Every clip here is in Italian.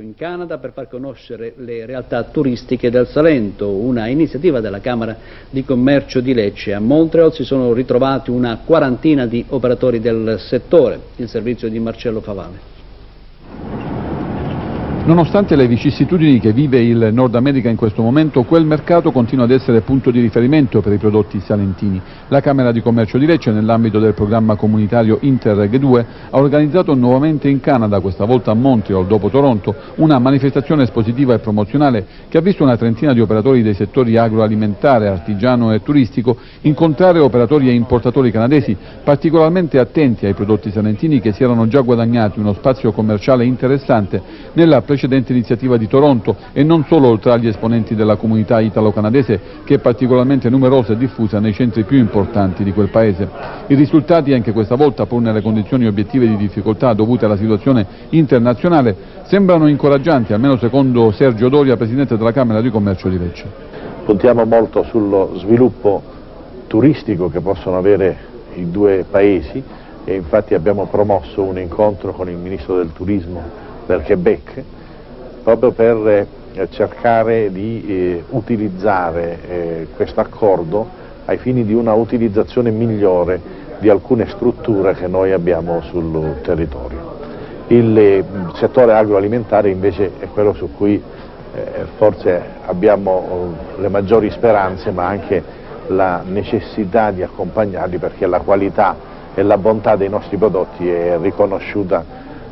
in Canada per far conoscere le realtà turistiche del Salento, una iniziativa della Camera di Commercio di Lecce. A Montreal si sono ritrovati una quarantina di operatori del settore, il servizio di Marcello Favale. Nonostante le vicissitudini che vive il Nord America in questo momento, quel mercato continua ad essere punto di riferimento per i prodotti salentini. La Camera di Commercio di Lecce, nell'ambito del programma comunitario Interreg 2, ha organizzato nuovamente in Canada, questa volta a Montreal, dopo Toronto, una manifestazione espositiva e promozionale che ha visto una trentina di operatori dei settori agroalimentare, artigiano e turistico incontrare operatori e importatori canadesi particolarmente attenti ai prodotti salentini che si erano già guadagnati uno spazio commerciale interessante nella precedente precedente iniziativa di Toronto e non solo tra gli esponenti della comunità italo-canadese che è particolarmente numerosa e diffusa nei centri più importanti di quel paese. I risultati anche questa volta, pur nelle condizioni obiettive di difficoltà dovute alla situazione internazionale, sembrano incoraggianti, almeno secondo Sergio Doria, Presidente della Camera di Commercio di Lecce. Puntiamo molto sullo sviluppo turistico che possono avere i due paesi e infatti abbiamo promosso un incontro con il Ministro del Turismo del Quebec proprio per eh, cercare di eh, utilizzare eh, questo accordo ai fini di una utilizzazione migliore di alcune strutture che noi abbiamo sul territorio. Il settore agroalimentare invece è quello su cui forse abbiamo le maggiori speranze ma anche la necessità di accompagnarli perché la qualità e la bontà dei nostri prodotti è riconosciuta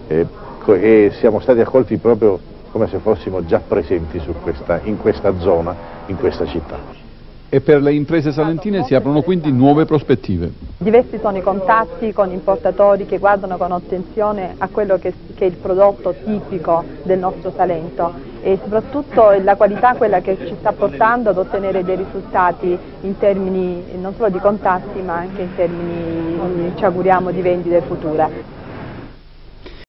e siamo stati accolti proprio come se fossimo già presenti questa, in questa zona, in questa città. E per le imprese salentine si aprono quindi nuove prospettive. Diversi sono i contatti con importatori che guardano con attenzione a quello che, che è il prodotto tipico del nostro Salento e soprattutto la qualità quella che ci sta portando ad ottenere dei risultati in termini non solo di contatti ma anche in termini, ci auguriamo, di vendite future.